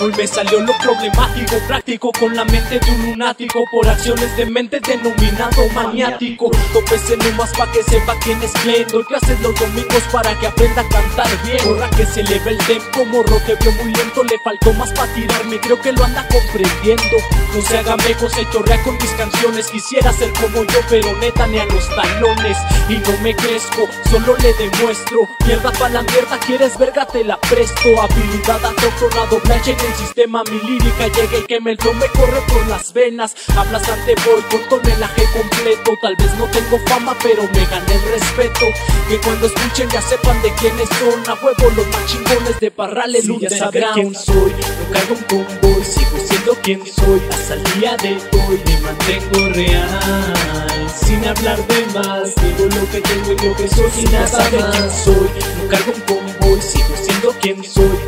hoy me salió lo problemático Práctico con la mente de un lunático Por acciones de mente denominado maniático. Topes en más pa' que sepa quién es Glendo Clases los domingos para que aprenda a cantar bien. Porra que se eleve el tempo, morro te vio muy lento Le faltó más pa' tirarme, creo que lo anda comprendiendo. No se haga meco, se chorrea con mis canciones Quisiera ser como yo, pero neta ni a los talones. Y no me crezco, solo le demuestro. Mierda pa' la mierda, quieres verga, te la presto. Habilidad a blanche en el sistema Mi lírica llega y que me me corre por las venas. Hablas ante voy con tonelaje completo. Tal vez no tengo fama, pero me gané el respeto. Que cuando escuchen ya sepan de quiénes son. A huevo los más chingones de Parrales Si ya sabe quién soy, no cargo un convoy Sigo siendo quien soy, hasta el día de hoy Me mantengo real, sin hablar de más Digo lo que tengo y lo que soy. Y nada sabe quién soy, no cargo un convoy Sigo siendo quien soy,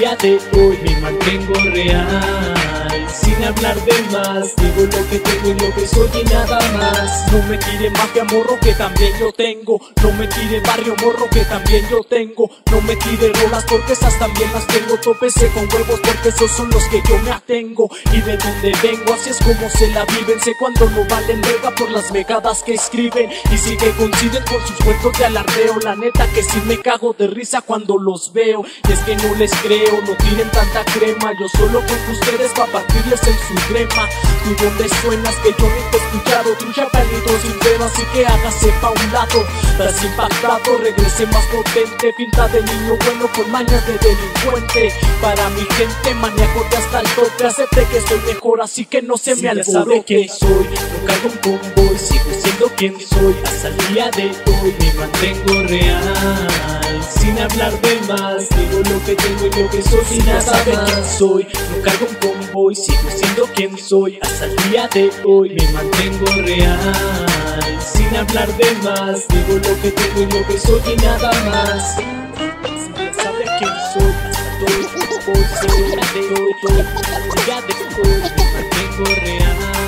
día de hoy Me mantengo real, sin hablar de más Digo lo que tengo y lo que soy y nada más. No me tire mafia morro que también yo tengo. No me tire barrio morro que también yo tengo. No me tire rolas porque esas también las tengo. Tópese con huevos porque esos son los que yo me atengo. Y de donde vengo así es como se la viven. Sé cuando no valen verga por las megadas que escriben. Y si que coinciden con sus cuentos de alardeo La neta que sí me cago de risa cuando los veo. Y es que no les creo, no tiren tanta crema. Yo solo con ustedes pa' partirles en su crema Tú donde suenas que yo ni te he escuchado. Trucha palito sin tema así que hágase pa' un lado. Tras impactado regrese más potente. Pinta de niño bueno con mañas de delincuente. Para mi gente maníaco de hasta el tope. Acepte que soy mejor así que no se Si me ya sabe alborote quién soy, no cargo un convoy. Sigo siendo quien soy, hasta el día de hoy. Me mantengo real, sin hablar de más. Digo lo que tengo y lo que soy y Si ya nada sabe más quién soy, no cargo un convoy Sigo siendo quien soy, hasta el día de hoy. Me mantengo real, sin hablar de más. Digo lo que tengo y lo que soy y nada más. Si ya sabe quién soy, hasta el tiempo soy, de hoy, todo el día de hoy Me mantengo real